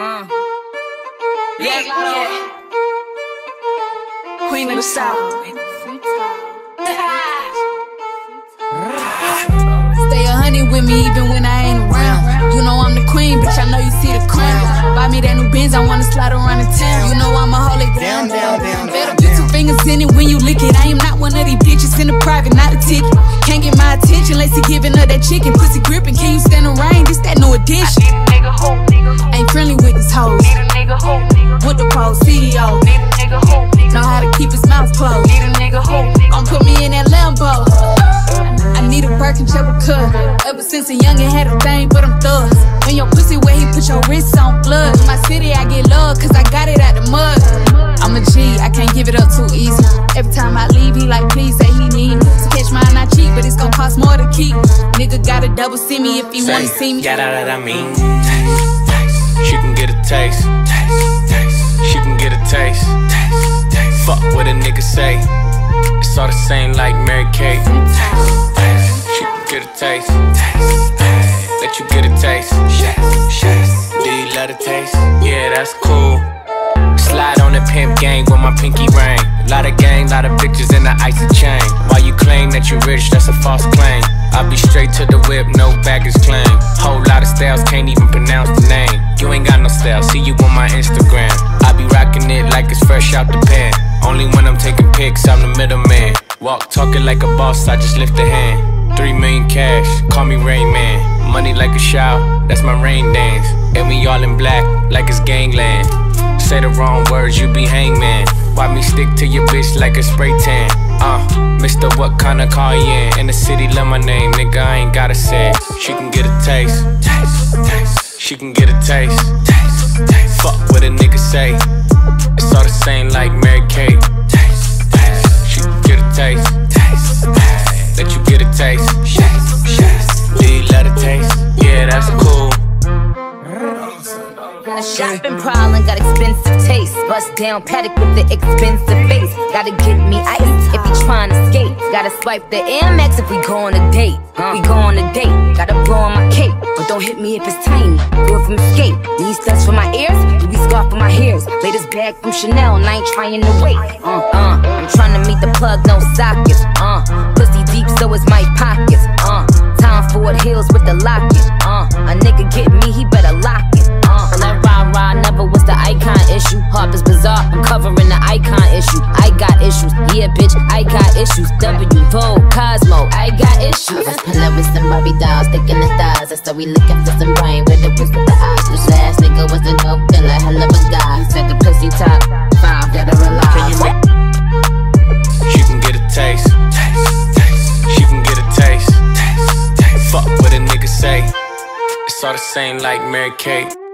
Uh. Yeah, yeah. Queen of the South. Stay a honey with me even when I ain't around. You know I'm the queen, bitch. I know you see the crown. Buy me that new Benz, I wanna slide around the town. You know I'ma hold it down, down, down. Better put two fingers in it when you lick it. I am not one of these bitches in the private, not a ticket. Can't get my attention unless he giving up that chicken. Pussy gripping, can you stand the rain? This that new addition. Need a nigga who, nigga who. Ain't friendly with these hoes. Need a nigga who. With the pole, CEO. Need a nigga who, Know how to keep his mouth closed. Need a nigga who, nigga Gon' put me in that Lambo. I need a Birkin triple cut. Ever since a youngin' had a thing for them thugs. When your pussy where he put your wrists on blood. In my city, I get love, cause I got it out the mud. I'm a G, I can't give it up too easy. Every time I leave, he like, please say he need me. To catch mine, I cheat, but it's gon' cost more to keep. Nigga gotta double see me if he wanna see me. Yeah, that, that I mean. Taste, taste. She can get a taste. Taste, taste. She can get a taste. Taste, taste. Fuck what a nigga say. It's all the same like Mary Kate. Taste, taste. She can get a taste. Taste, taste. Let you get a taste. Yes, yes. Do you love the taste? Yeah, that's cool. Slide on the pimp gang with my pinky ring. Lot of gang, lot of pictures in the icy chain. Why you claim that you rich, that's a false claim. I be straight to the whip, no baggage claim. Whole lot of styles, can't even pronounce the name. You ain't got no style, see you on my Instagram. I be rocking it like it's fresh out the pan. Only when I'm taking pics, I'm the middleman. Walk talking like a boss, I just lift a hand. Three million cash, call me Rain Man. Money like a shower, that's my rain dance. And we all in black, like it's gangland. Say the wrong words, you be hangman. Why me stick to your bitch like a spray tan? Uh, Mister, what kind of car you in? In the city, love my name, nigga, I ain't gotta say. She can get a taste, taste, taste. She can get a taste, taste, taste. Fuck what a nigga say. It's all the same like Mary Kate. Taste, taste. She can get a taste, taste, taste. Let you get a taste, yes, yes. Do you taste? Yeah, that's cool. A shopping problem, got expensive taste. Bust down Patek with the expensive face. Gotta get me ice if he tryna skate. Gotta swipe the Air Max if we go on a date. We go on a date. Gotta blow on my cape, but don't hit me if it's tiny. Do it from escape. These studs for my ears, Louis scarf for my hairs. Latest bag from Chanel, and I ain't trying to wait. Uh, uh, I'm trying to meet the plug, no sockets. Uh, pussy deep, so is my pockets. Uh, time for heels with the locket. Uh, a nigga get me, he better lock it. Uh, that rah rah never was the icon issue. Harper's Bazaar, I'm covering the icon issue. I got issues, yeah, bitch, I got issues. W, Vogue, Cosmo, I got issues. Let's pull up with some Barbie dolls, sticking the stars. So we looking for some brain with the whisk of the eyes. This last nigga was a no killer, hell of a guy. Said the pussy top five, gotta rely. She can get a taste. taste, taste. She can get a taste. taste, taste. Fuck what a nigga say. It's all the same like Mary Kate.